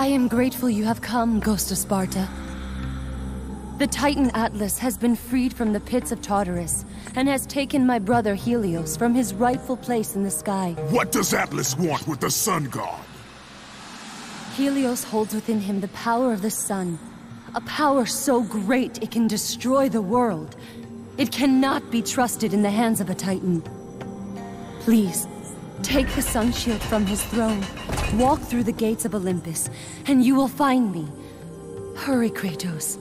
I am grateful you have come, Ghost of Sparta. The Titan Atlas has been freed from the pits of Tartarus, and has taken my brother Helios from his rightful place in the sky. What does Atlas want with the Sun God? Helios holds within him the power of the sun. A power so great it can destroy the world. It cannot be trusted in the hands of a Titan. Please, take the sun shield from his throne, walk through the gates of Olympus, and you will find me. Hurry, Kratos.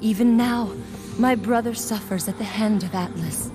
Even now, my brother suffers at the hand of Atlas.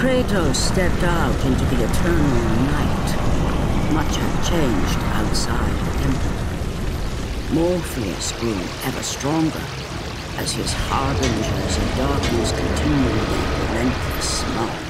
Kratos stepped out into the eternal night, much had changed outside the temple. Morpheus grew ever stronger as his harbingers of darkness continued their relentless march.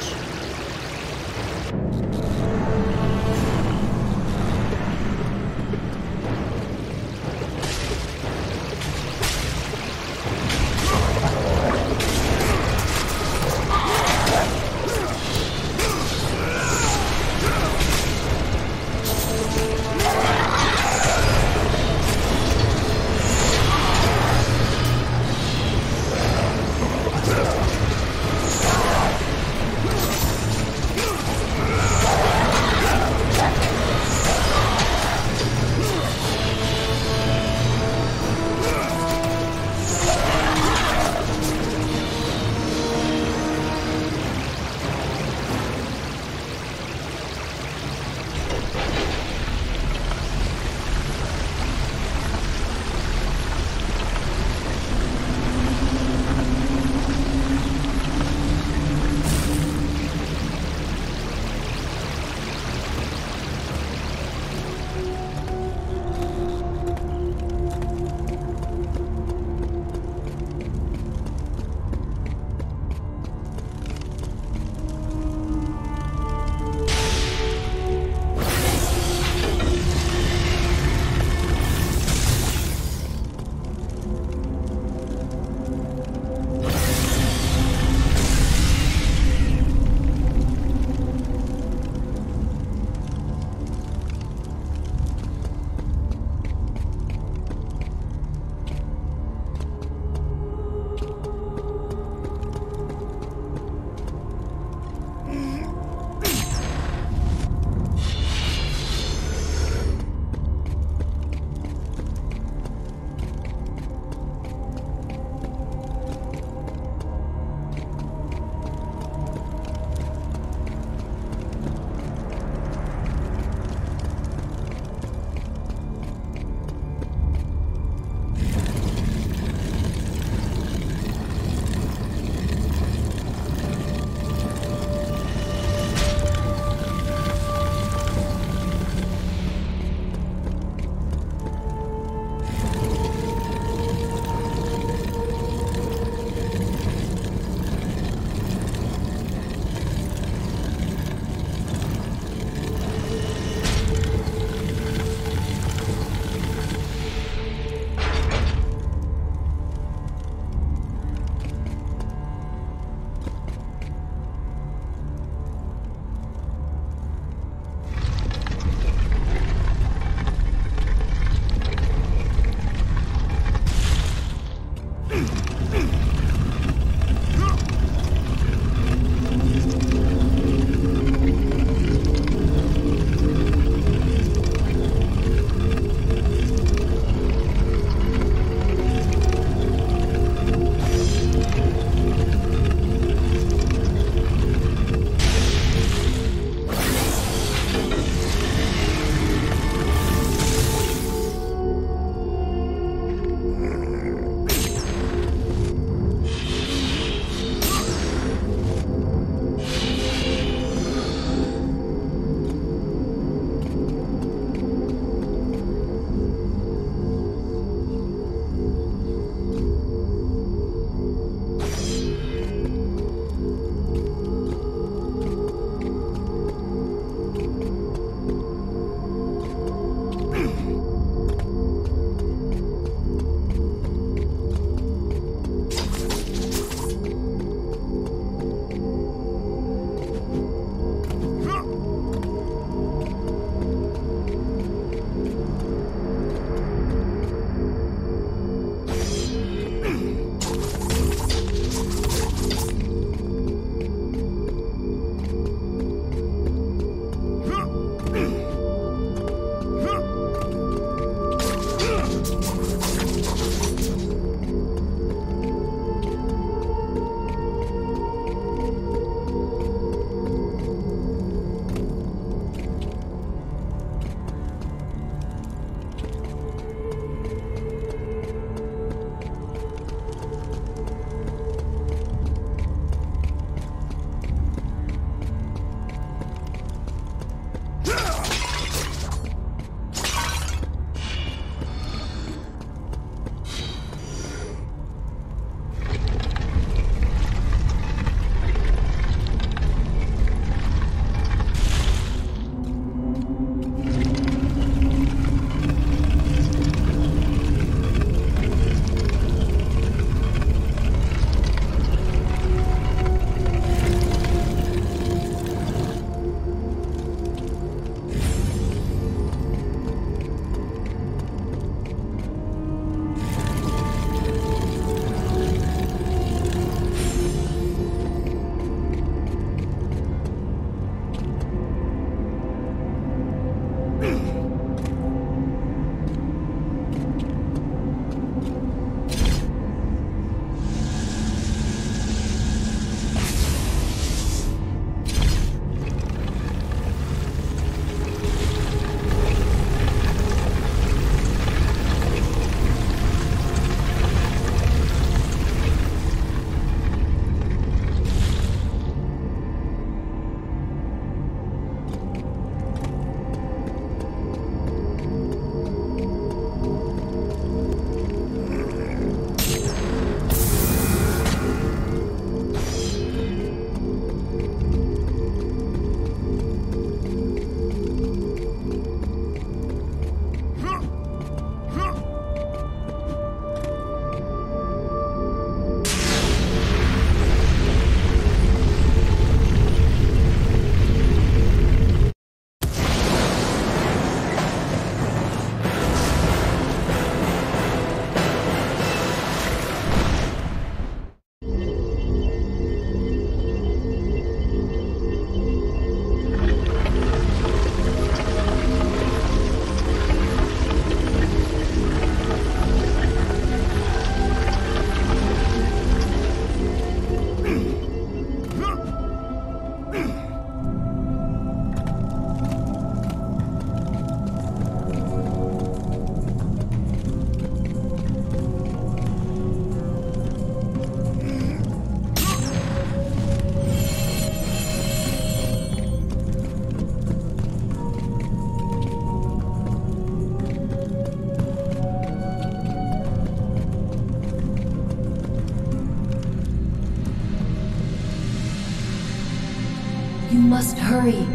Hurry,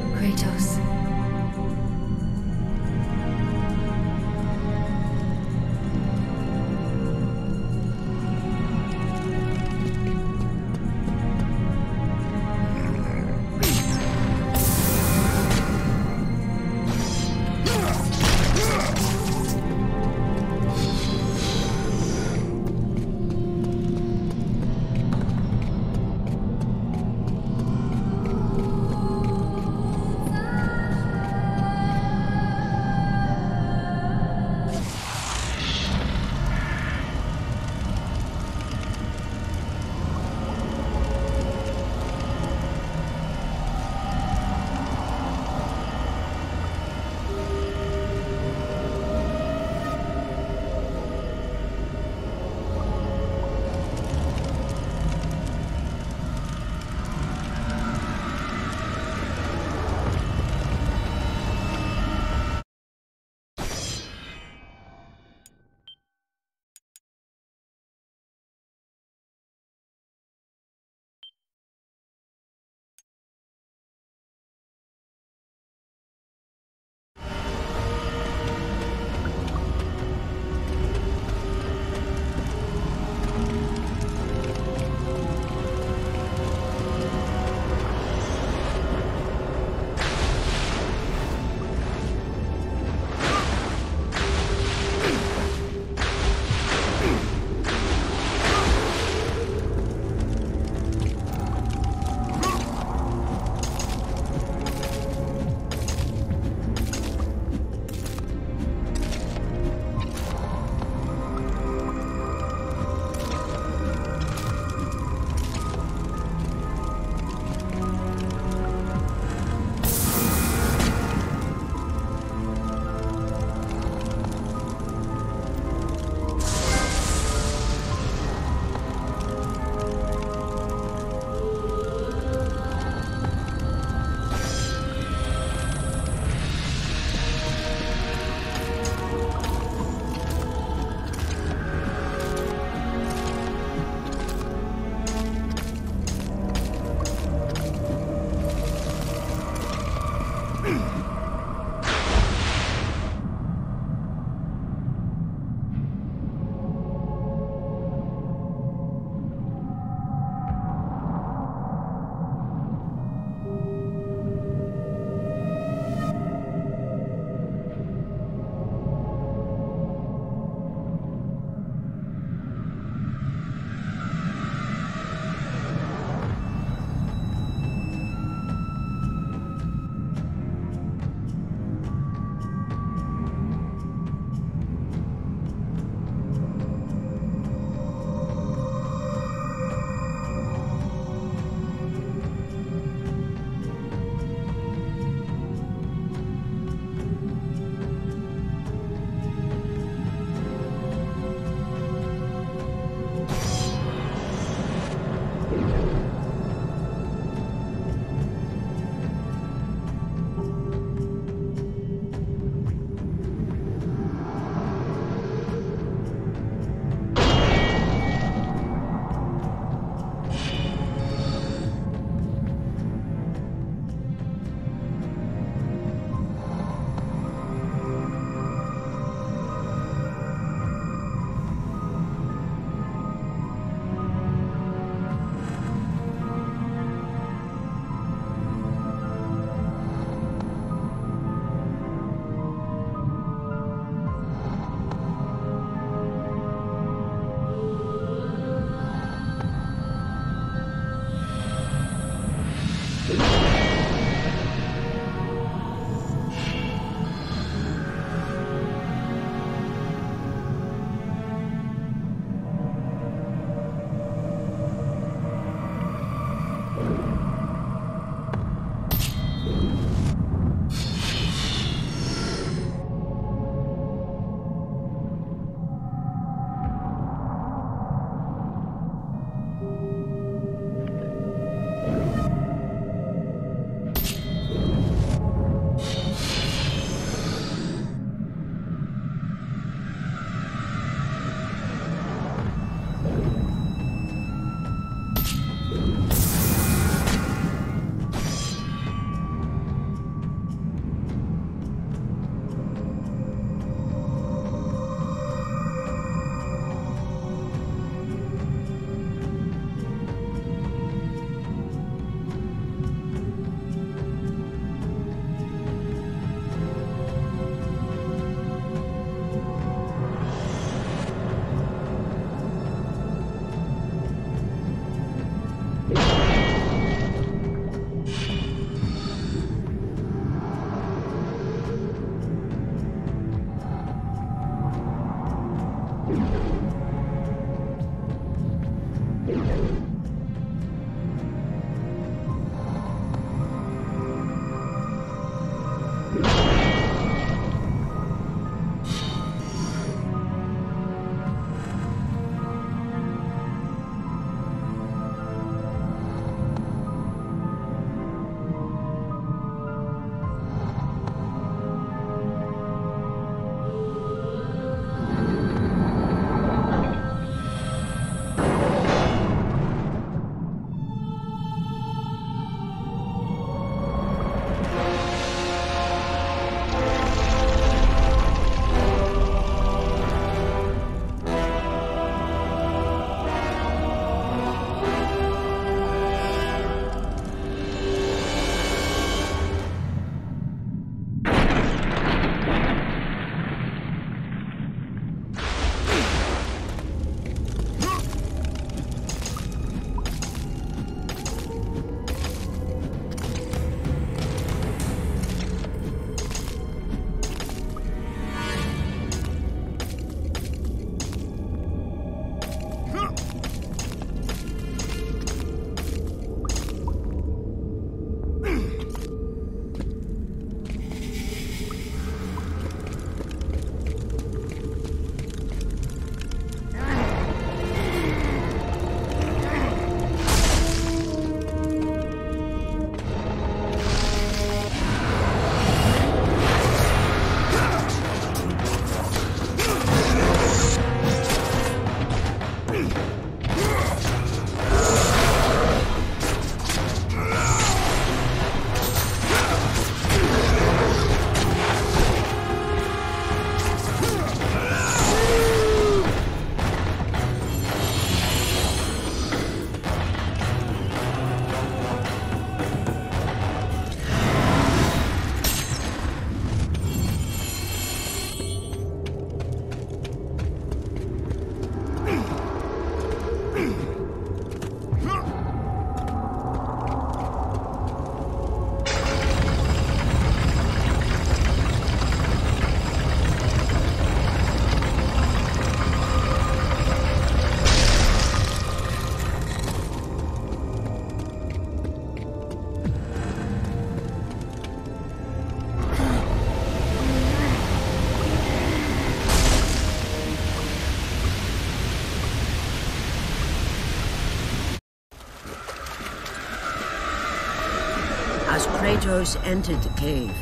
Kratos entered the cave,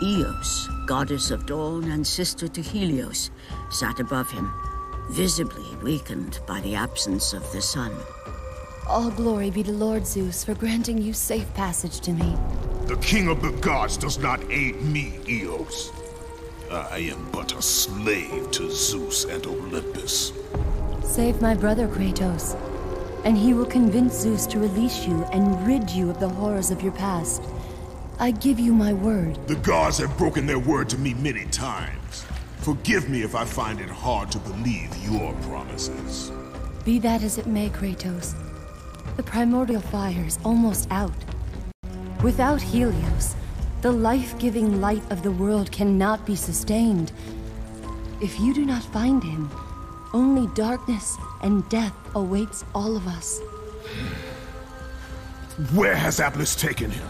Eos, goddess of dawn and sister to Helios, sat above him, visibly weakened by the absence of the sun. All glory be to Lord Zeus for granting you safe passage to me. The king of the gods does not aid me, Eos. I am but a slave to Zeus and Olympus. Save my brother, Kratos, and he will convince Zeus to release you and rid you of the horrors of your past. I give you my word. The gods have broken their word to me many times. Forgive me if I find it hard to believe your promises. Be that as it may, Kratos. The primordial fire is almost out. Without Helios, the life-giving light of the world cannot be sustained. If you do not find him, only darkness and death awaits all of us. Where has Atlas taken him?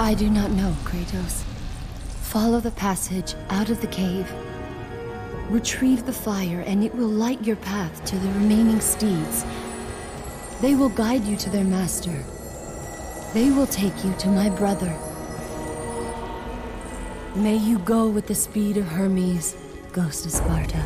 I do not know, Kratos. Follow the passage out of the cave. Retrieve the fire and it will light your path to the remaining steeds. They will guide you to their master. They will take you to my brother. May you go with the speed of Hermes, Ghost of Sparta.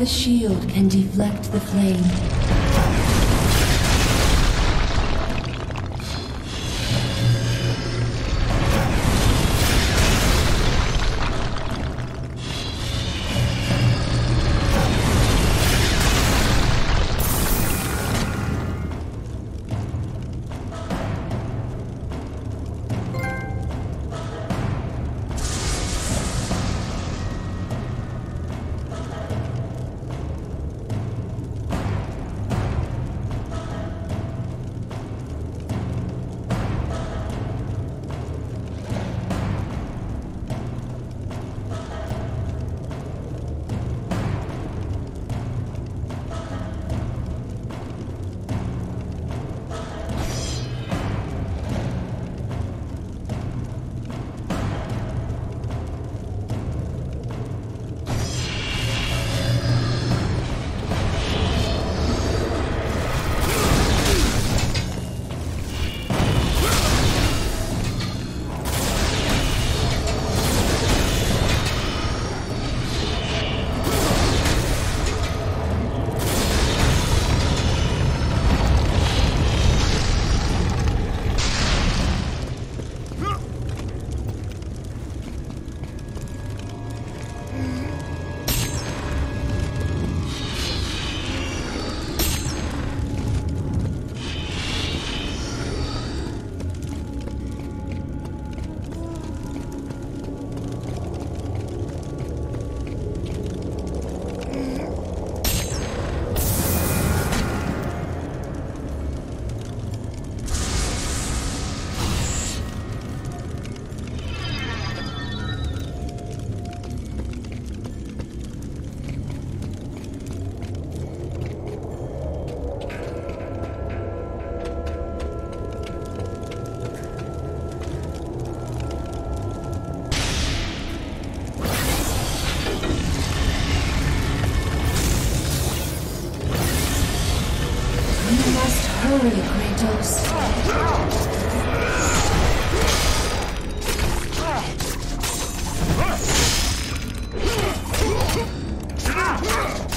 The shield can deflect the flame. Hurry, Kratos. Ah!